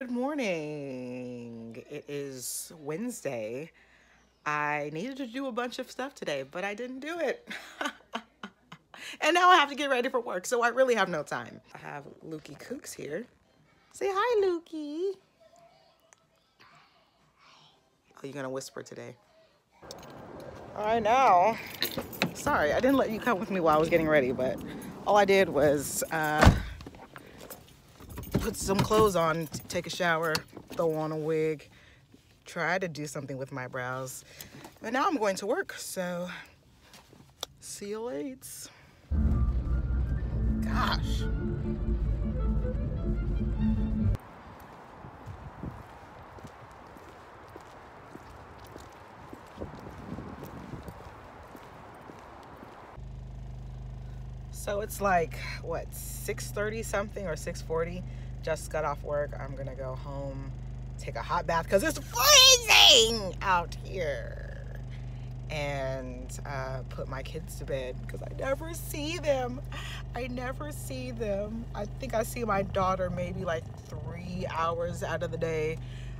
Good morning. It is Wednesday. I needed to do a bunch of stuff today, but I didn't do it. and now I have to get ready for work, so I really have no time. I have Lukey Cooks here. Say hi, Lukey. Oh, you're gonna whisper today. All right, now, sorry, I didn't let you come with me while I was getting ready, but all I did was uh, put some clothes on, take a shower, throw on a wig, try to do something with my brows. But now I'm going to work, so see you later. Gosh. So it's like what 6:30 something or 6:40. Just got off work. I'm gonna go home, take a hot bath because it's freezing out here, and uh, put my kids to bed because I never see them. I never see them. I think I see my daughter maybe like three hours out of the day.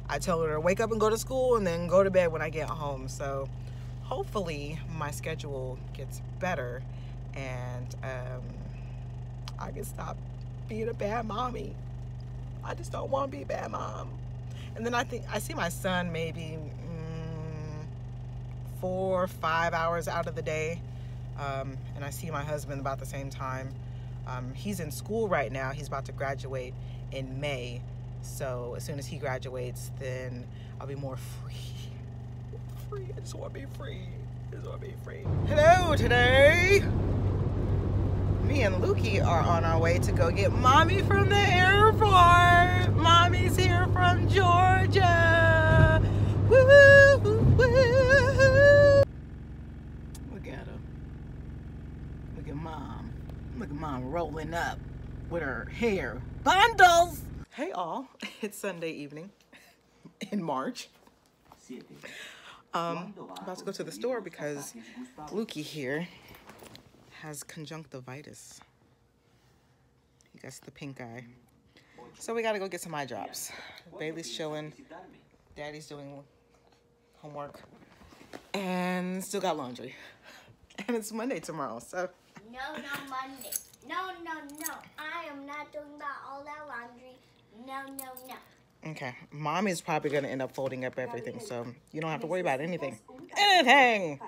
I tell her to wake up and go to school and then go to bed when I get home. So hopefully my schedule gets better and um, I can stop being a bad mommy. I just don't want to be a bad mom. And then I think I see my son maybe mm, four, five hours out of the day, um, and I see my husband about the same time. Um, he's in school right now. He's about to graduate in May. So as soon as he graduates, then I'll be more free. Free. I just want to be free. I just want to be free. Hello today me and Lukey are on our way to go get mommy from the airport. Mommy's here from Georgia. Woo, woo, woo. Look at her. Look at mom. Look at mom rolling up with her hair bundles. Hey all, it's Sunday evening in March. Um, about to go to the store because Lukey here has conjunctivitis. He gets the pink eye. So we gotta go get some eye drops. Bailey's chilling. Daddy's doing homework. And still got laundry. And it's Monday tomorrow, so. No, no, Monday. No, no, no. I am not doing that all that laundry. No, no, no. Okay, mommy's probably gonna end up folding up everything, so you don't have to worry about anything. Anything!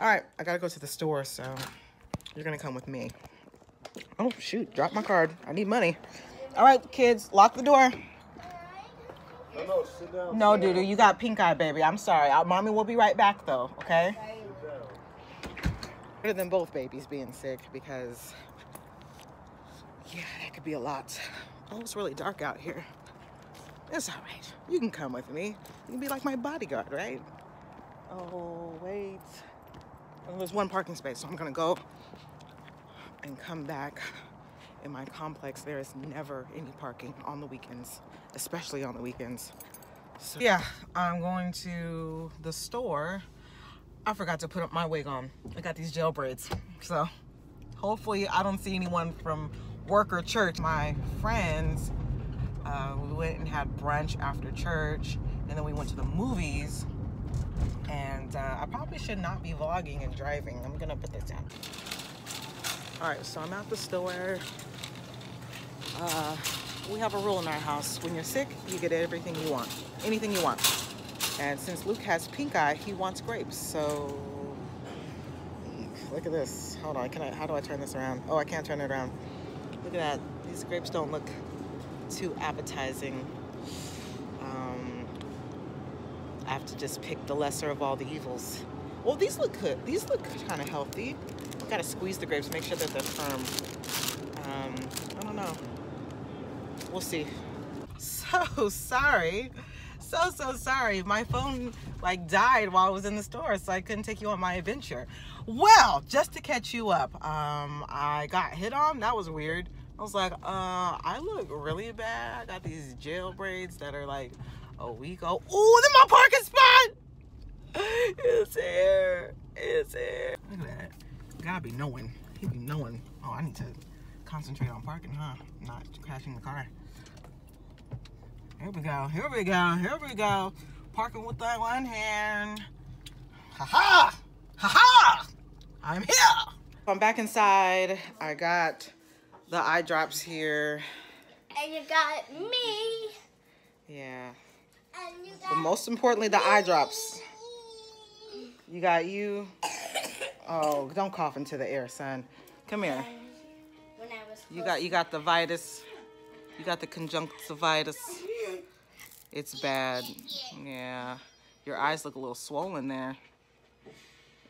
All right, I gotta go to the store, so you're gonna come with me. Oh, shoot, drop my card. I need money. All right, kids, lock the door. No, no, sit down. No, dude, you got pink eye, baby. I'm sorry. Our mommy will be right back, though, okay? Better than both babies being sick because, yeah, that could be a lot. Oh, it's really dark out here. It's all right. You can come with me. You can be like my bodyguard, right? Oh, wait. Well, there's one parking space, so I'm gonna go and come back. In my complex, there is never any parking on the weekends, especially on the weekends. So, yeah, I'm going to the store. I forgot to put up my wig on. I got these gel braids. So hopefully I don't see anyone from work or church. My friends, uh, we went and had brunch after church and then we went to the movies and uh, I probably should not be vlogging and driving. I'm gonna put this down. All right, so I'm at the store. Uh, we have a rule in our house. When you're sick, you get everything you want, anything you want. And since Luke has pink eye, he wants grapes. So look at this. Hold on, can I, how do I turn this around? Oh, I can't turn it around. Look at that. These grapes don't look too appetizing. Um, Have to just pick the lesser of all the evils. Well, these look good. These look kind of healthy. I gotta squeeze the grapes, make sure that they're firm. Um, I don't know. We'll see. So sorry. So, so sorry. My phone like died while I was in the store, so I couldn't take you on my adventure. Well, just to catch you up, um, I got hit on. That was weird. I was like, uh, I look really bad. I got these gel braids that are like a week old. Ooh, then my parking spot! It's here. It's here. Look at that. Gotta be knowing. He be knowing. Oh, I need to concentrate on parking, huh? Not crashing the car. Here we go. Here we go. Here we go. Parking with that one hand. Ha ha! Ha ha! I'm here. I'm back inside. I got the eye drops here. And you got me. Yeah. But most importantly, the eye drops. You got you. Oh, don't cough into the air, son. Come here. when I was You got you got the vitus. You got the conjunctivitis. It's bad. Yeah. Your eyes look a little swollen there.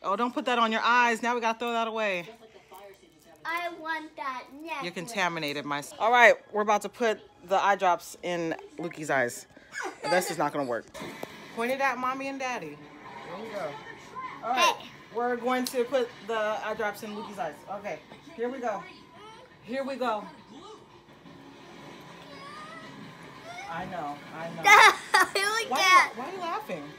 Oh, don't put that on your eyes. Now we gotta throw that away. I want that necklace. You're contaminated, my. son. All right, we're about to put the eye drops in Lukey's eyes. This is not gonna work. Point it at mommy and daddy. There you go. All right, Hey. we're going to put the eye drops in Lukey's eyes. Okay, here we go. Here we go. I know, I know. Look Why, at. why are you laughing?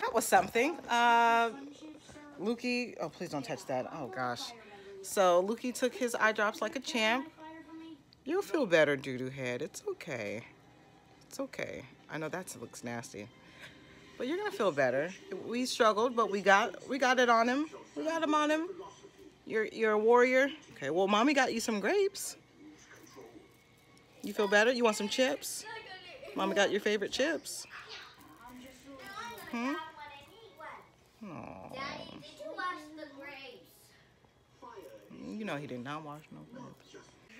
That was something. Uh, Lukey, oh please don't touch that. Oh gosh. So Lukey took his eye drops like a champ. You'll feel better, doo-doo head. It's okay. It's okay. I know that looks nasty. But you're gonna feel better. We struggled, but we got we got it on him. We got him on him. You're you're a warrior. Okay, well mommy got you some grapes. You feel better? You want some chips? Mama got your favorite chips. Hmm? Aw. Daddy, did you wash the grapes? You know he did not wash no grapes.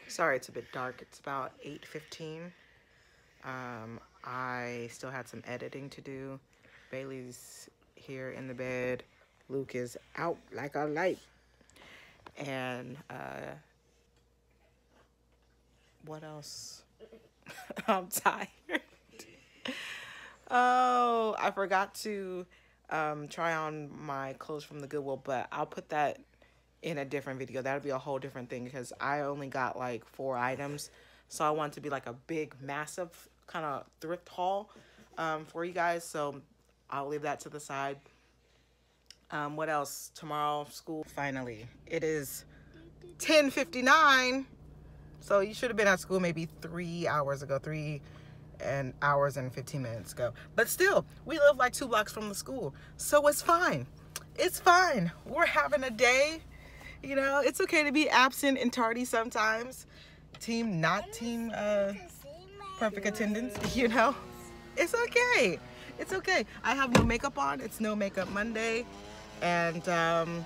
Sorry, it's a bit dark. It's about 8.15. Um, I still had some editing to do. Bailey's here in the bed. Luke is out like a light. And, uh, what else? I'm tired. oh, I forgot to um, try on my clothes from the Goodwill, but I'll put that in a different video. That'll be a whole different thing because I only got like four items. So I want to be like a big, massive kind of thrift haul um, for you guys. So I'll leave that to the side. Um, what else? Tomorrow, school. Finally, it is 10.59. So you should have been at school maybe three hours ago, three and hours and 15 minutes ago. But still, we live like two blocks from the school. So it's fine. It's fine. We're having a day. You know, it's okay to be absent and tardy sometimes. Team, not team, uh, perfect attendance, you know? It's okay. It's okay. I have no makeup on. It's no makeup Monday. And um,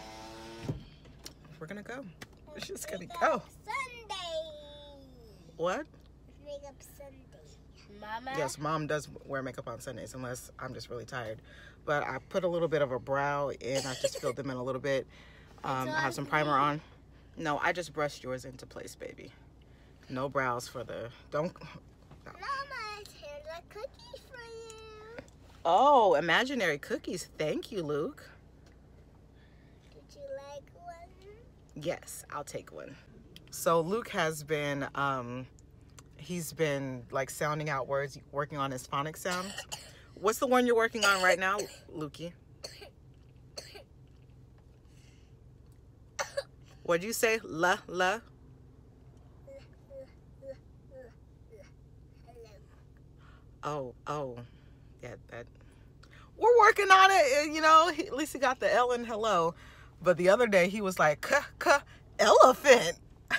we're gonna go. We're just gonna go. Sunday. What? Makeup Sunday. Mama. Yes, mom does wear makeup on Sundays unless I'm just really tired. But I put a little bit of a brow in. I just filled them in a little bit. Um, I have some primer on. No, I just brushed yours into place, baby. No brows for the don't. Mama, here's a cookie for you. Oh, imaginary cookies. Thank you, Luke. Did you like one? Yes, I'll take one. So Luke has been um he's been like sounding out words, working on his phonic sound. What's the one you're working on right now, Lukey? What'd you say? La la. Oh, oh. Yeah, that we're working on it. You know, he, at least he got the L in hello. But the other day he was like, "Cuh, cuh, elephant." Hey,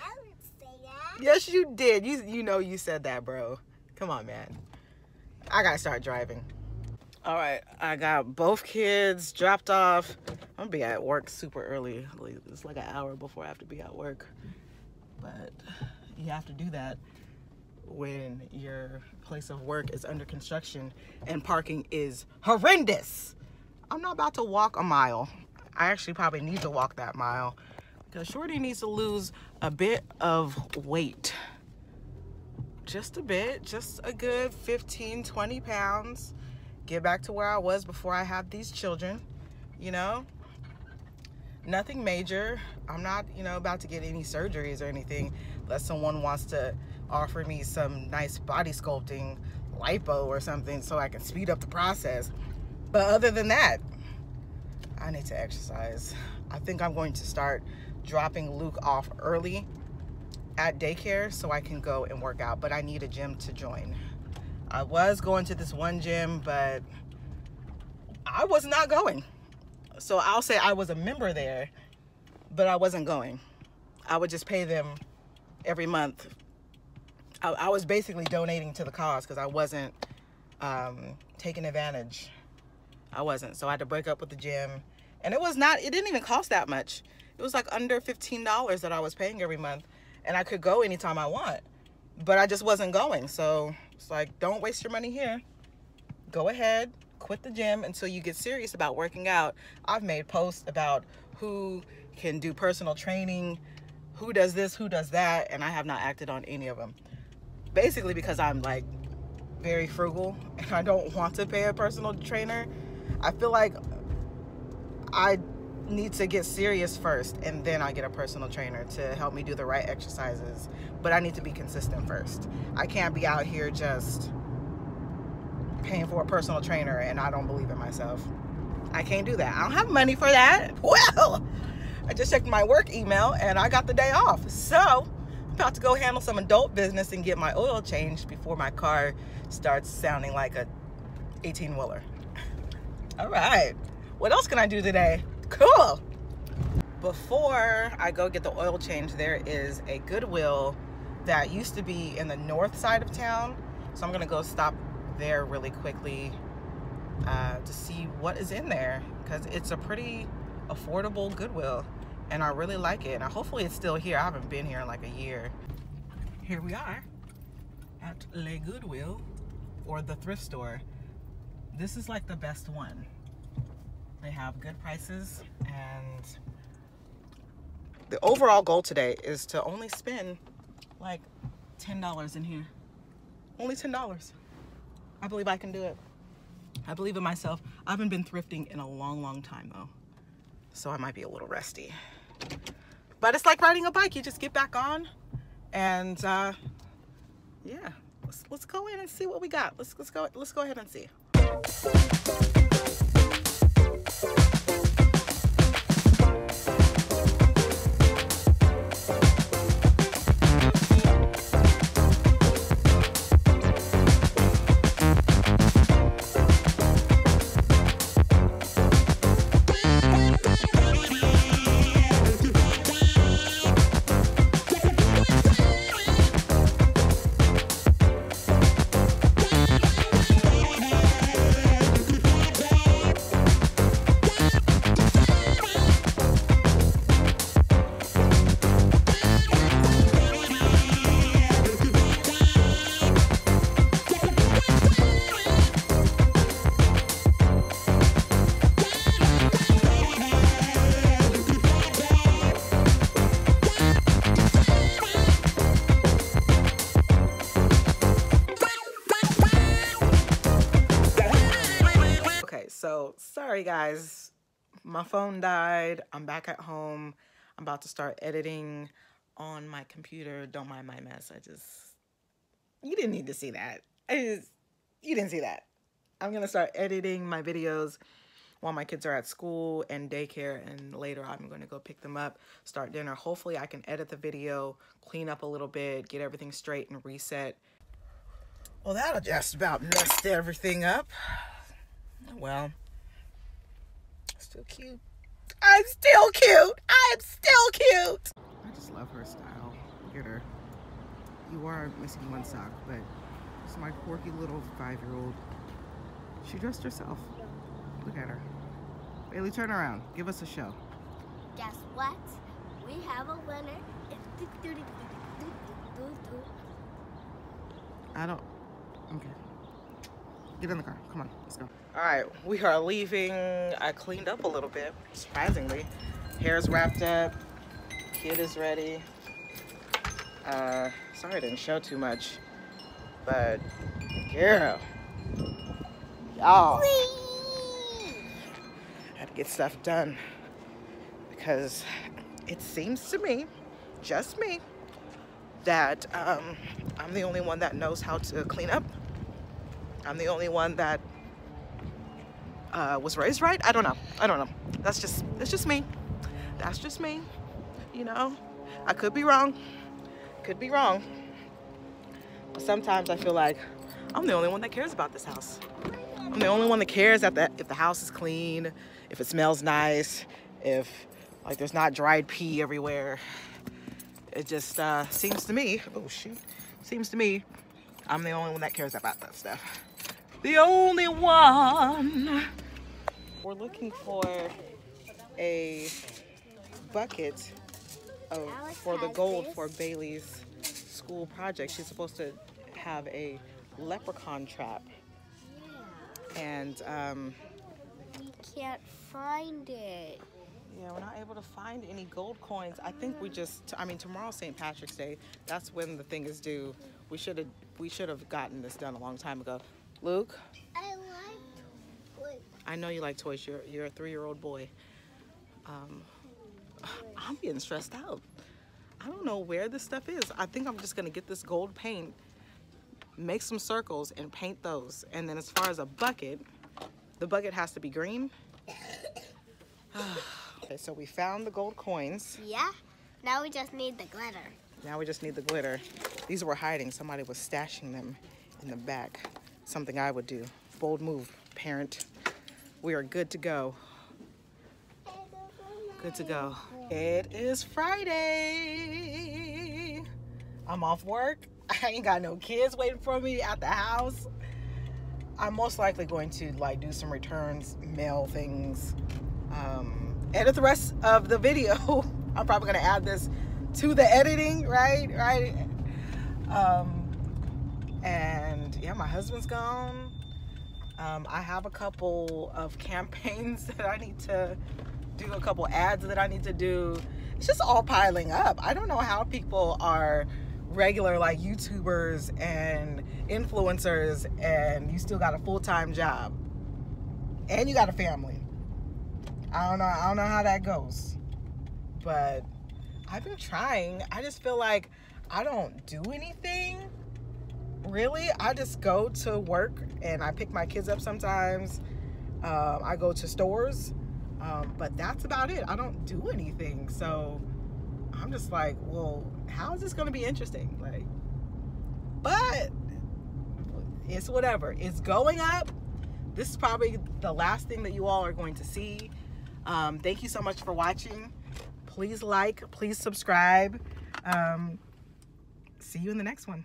I didn't say that. Yes, you did. You you know you said that, bro. Come on, man. I gotta start driving. All right, I got both kids dropped off. I'm gonna be at work super early. It's like an hour before I have to be at work. But you have to do that when your place of work is under construction and parking is horrendous. I'm not about to walk a mile. I actually probably need to walk that mile because Shorty needs to lose a bit of weight. Just a bit, just a good 15, 20 pounds. Get back to where I was before I had these children, you know? Nothing major. I'm not, you know, about to get any surgeries or anything unless someone wants to offer me some nice body sculpting lipo or something so I can speed up the process. But other than that, I need to exercise. I think I'm going to start dropping Luke off early at daycare so I can go and work out, but I need a gym to join. I was going to this one gym, but I was not going. So I'll say I was a member there, but I wasn't going. I would just pay them every month. I, I was basically donating to the cause because I wasn't um, taking advantage. I wasn't. So I had to break up with the gym. And it was not, it didn't even cost that much. It was like under $15 that I was paying every month. And I could go anytime I want. But I just wasn't going. So it's like, don't waste your money here. Go ahead, quit the gym until you get serious about working out. I've made posts about who can do personal training, who does this, who does that, and I have not acted on any of them. Basically because I'm like very frugal and I don't want to pay a personal trainer. I feel like I need to get serious first and then I get a personal trainer to help me do the right exercises. But I need to be consistent first. I can't be out here just paying for a personal trainer and I don't believe in myself. I can't do that. I don't have money for that. Well, I just checked my work email and I got the day off. So I'm about to go handle some adult business and get my oil changed before my car starts sounding like a 18 wheeler. All right. What else can I do today? Cool. Before I go get the oil change, there is a Goodwill that used to be in the north side of town. So I'm gonna go stop there really quickly uh, to see what is in there because it's a pretty affordable Goodwill and I really like it. And hopefully it's still here. I haven't been here in like a year. Here we are at Le Goodwill or the thrift store. This is like the best one. They have good prices and the overall goal today is to only spend like $10 in here. Only $10. I believe I can do it. I believe in myself. I haven't been thrifting in a long, long time though. So I might be a little rusty. But it's like riding a bike. You just get back on and uh, yeah, let's, let's go in and see what we got. Let's, let's, go, let's go ahead and see. So sorry guys, my phone died. I'm back at home. I'm about to start editing on my computer. Don't mind my mess. I just, you didn't need to see that. I just, you didn't see that. I'm gonna start editing my videos while my kids are at school and daycare and later I'm going to go pick them up, start dinner. Hopefully I can edit the video, clean up a little bit, get everything straight and reset. Well, that'll just about mess everything up. Well, still cute. I'm still cute. I'm still cute. I just love her style. Look at her. You are missing one sock, but it's my quirky little five-year-old. She dressed herself. Look at her. Bailey, turn around. Give us a show. Guess what? We have a winner. I don't. Okay. Get in the car. Come on. Let's go. All right. We are leaving. I cleaned up a little bit, surprisingly. Hair's wrapped up. Kid is ready. Uh, sorry I didn't show too much. But, girl. Y'all. Had to get stuff done. Because it seems to me, just me, that um, I'm the only one that knows how to clean up. I'm the only one that uh, was raised right. I don't know. I don't know. That's just, that's just me. That's just me. you know, I could be wrong. Could be wrong. But sometimes I feel like I'm the only one that cares about this house. I'm the only one that cares that the, if the house is clean, if it smells nice, if like there's not dried pee everywhere. It just uh, seems to me, oh shoot, seems to me I'm the only one that cares about that stuff. The only one. We're looking for a bucket of, for the gold for Bailey's school project. She's supposed to have a leprechaun trap. And um, We can't find it. yeah, we're not able to find any gold coins. I think we just, I mean, tomorrow's St. Patrick's Day. That's when the thing is due. We should have, we should have gotten this done a long time ago. Luke, I like. Wait, I know you like toys. You're, you're a three-year-old boy. Um, I'm getting stressed out. I don't know where this stuff is. I think I'm just gonna get this gold paint, make some circles, and paint those. And then as far as a bucket, the bucket has to be green. okay, so we found the gold coins. yeah. Now we just need the glitter. Now we just need the glitter. These were hiding. Somebody was stashing them in the back. Something I would do. Bold move, parent. We are good to go. Good to go. It is Friday. I'm off work. I ain't got no kids waiting for me at the house. I'm most likely going to like do some returns, mail things, um, edit the rest of the video. I'm probably gonna add this to the editing, right? Right. Um, and yeah, my husband's gone. Um, I have a couple of campaigns that I need to do, a couple ads that I need to do. It's just all piling up. I don't know how people are regular like YouTubers and influencers and you still got a full-time job and you got a family. I don't know. I don't know how that goes, but I've been trying. I just feel like I don't do anything really. I just go to work and I pick my kids up sometimes. Um, I go to stores, um, but that's about it. I don't do anything. So I'm just like, well, how is this going to be interesting? Like, but it's whatever. It's going up. This is probably the last thing that you all are going to see. Um, thank you so much for watching. Please like, please subscribe. Um, see you in the next one.